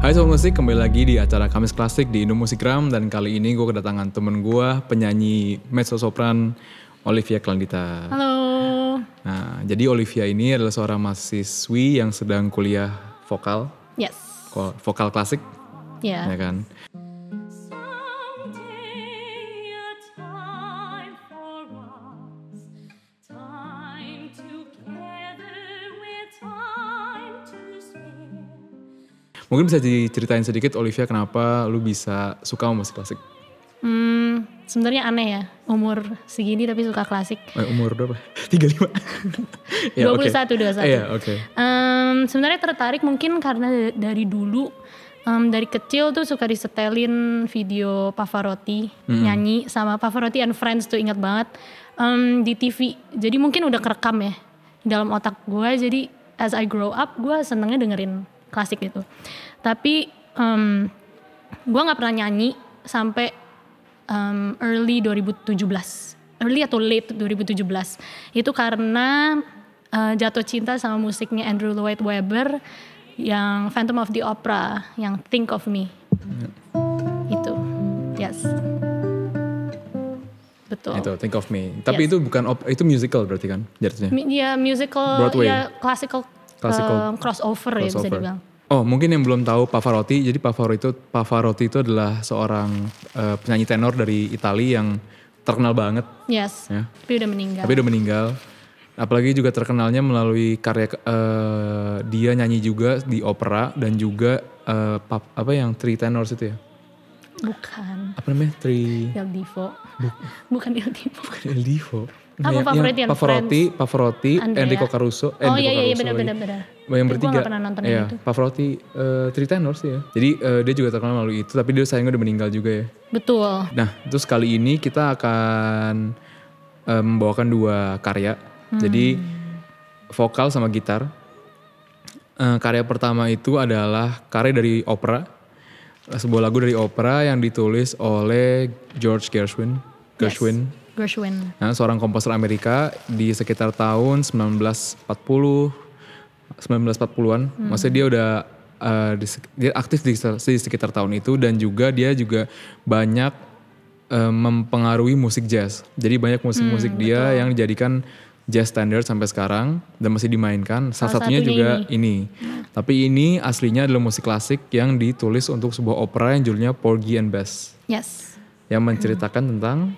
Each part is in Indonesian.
Hai Sobat Musik, kembali lagi di acara Kamis Klasik di Indo Musikram dan kali ini gue kedatangan temen gue, penyanyi mezzo sopran Olivia Klandita. Halo. Nah, jadi Olivia ini adalah seorang mahasiswi yang sedang kuliah vokal, Yes. vokal klasik, Ya. ya kan? Mungkin bisa diceritain sedikit Olivia kenapa lu bisa suka sama musik klasik? Hmm, sebenarnya aneh ya, umur segini tapi suka klasik. Eh, umur berapa? 35? Ya, oke. 21, 21. Iya, oke. Em, sebenarnya tertarik mungkin karena da- dari dulu em, dari kecil tuh suka disetelin video Pavarotti nyanyi sama Pavarotti and Friends tuh ingat banget em, di TV. Jadi mungkin udah kerekam ya di dalam otak gue. Jadi as I grow up gue senengnya dengerin klasik gitu. Tapi em, gue nggak pernah nyanyi sampai um, early 2017 early atau late 2017 itu karena uh, jatuh cinta sama musiknya Andrew Lloyd Webber yang Phantom of the Opera yang Think of Me itu yes betul Itu Think of Me. Tapi itu bukan op- itu musical berarti kan jatuhnya. Mi- ya musical Broadway. ya classical, Classical um, crossover, ya bisa Crossover. dibilang Oh mungkin yang belum tahu Pavarotti, jadi Pavarotti itu Pavarotti itu adalah seorang eh, penyanyi tenor dari Italia yang terkenal banget, yes ya. tapi udah meninggal Tapi udah meninggal. Apalagi juga terkenalnya melalui karya eh, dia nyanyi juga di opera dan juga eh, pap- apa yang three tenors itu ya? bukan Apa namanya? Three Il Divo bukan Il Divo bukan El Divo. Apa Yang- Pavarotti Pavarotti, Pavarotti. Enrico Caruso, eh, oh Enrico iya iya iya Yang Gue bertiga. gak pernah nonton Iya, itu. Pavarotti uh, Three Tenors ya. Jadi eh, dia juga terkenal melalui itu, tapi dia sayangnya udah meninggal juga ya. Betul. Nah, terus kali ini kita akan eh, membawakan dua karya. Jadi vokal sama gitar. Eh, karya pertama itu adalah karya dari opera. Eh, Sebuah lagu dari opera yang ditulis oleh George Gershwin. Gershwin. Gershwin. Nah, seorang komposer Amerika di sekitar tahun 1940 1940-an. Maksudnya dia udah uh, di dia aktif di, sekitar- di sekitar tahun itu dan juga dia juga banyak uh, mempengaruhi musik jazz. Jadi banyak musik-musik dia yang dijadikan jazz standard sampai sekarang dan masih dimainkan. Salah, Salah satunya, satunya juga ini. Tapi ini aslinya adalah musik klasik yang ditulis untuk sebuah opera yang judulnya Porgy and Bess Yes. yang menceritakan tentang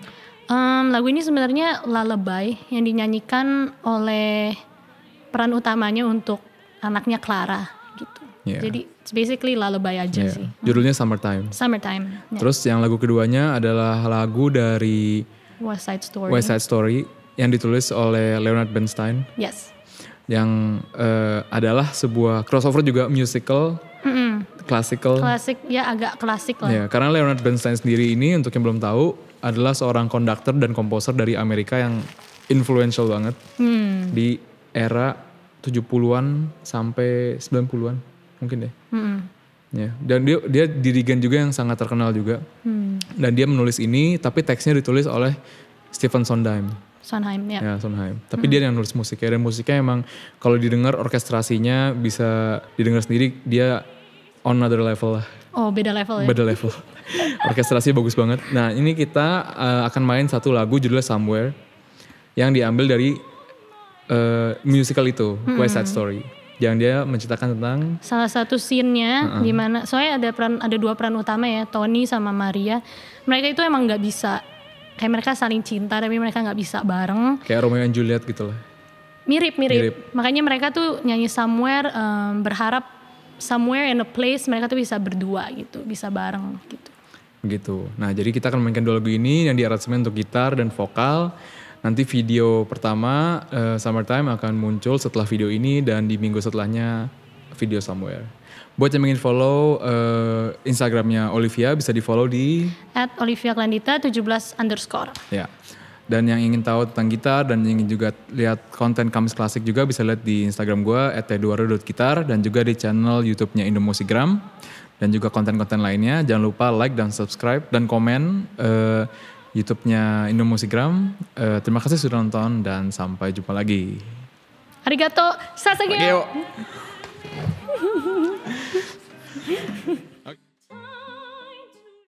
Em, lagu ini sebenarnya lullaby yang dinyanyikan oleh peran utamanya untuk anaknya Clara gitu. Iya. Jadi it's basically lullaby aja ya, sih. judulnya Summertime. Summertime. Ya. Terus yang lagu keduanya adalah lagu dari West Side Story. West Side Story yang ditulis oleh Leonard Bernstein Yes. yang eh, adalah sebuah crossover juga musical, Mm-mm. classical. Klasik ya agak klasik lah. Ya, karena Leonard Bernstein sendiri ini untuk yang belum tahu adalah seorang konduktor dan komposer dari Amerika yang influential banget Hmm. di era 70-an sampai 90-an mungkin deh. Mm-mm. Ya, dan dia dia dirigen juga yang sangat terkenal juga. Hmm. Dan dia menulis ini tapi teksnya ditulis oleh Stephen Sondheim. Sondheim ya. Ya, Sondheim. Tapi dia yang nulis musiknya dan musiknya emang kalau didengar orkestrasinya bisa didengar sendiri dia on another level lah. Oh beda level ya. Beda level. Orkestrasinya bagus banget. Nah, ini kita uh, akan main satu lagu judulnya Somewhere yang diambil dari uh, musical itu, West Side Story. Yang dia menceritakan tentang Salah satu scene-nya di mana soalnya ada peran ada dua peran utama ya, Tony sama Maria. Mereka itu emang nggak bisa kayak mereka saling cinta tapi mereka nggak bisa bareng. kayak Romeo and Juliet gitu lah. Mirip, mirip. Mirip. Makanya mereka tuh nyanyi somewhere em, berharap somewhere in a place mereka tuh bisa berdua gitu, bisa bareng gitu. Begitu. Nah, jadi kita akan mainkan dua lagu ini yang diaransemen untuk gitar dan vokal. Nanti video pertama eh, Summertime akan muncul setelah video ini dan di minggu setelahnya video Somewhere. Buat yang ingin follow eh, Instagramnya Olivia bisa di follow di At Olivia Klandita 17 underscore. ya. Dan yang ingin tahu tentang gitar dan ingin juga lihat konten Kamis Klasik juga bisa lihat di Instagram gue @eduardo.gitar dan juga di channel YouTube-nya Indomusikgram dan juga konten-konten lainnya. Jangan lupa like dan subscribe dan komen eh, YouTube-nya Indomusikgram. Uh, terima kasih sudah nonton dan sampai jumpa lagi. Arigato, sasageo.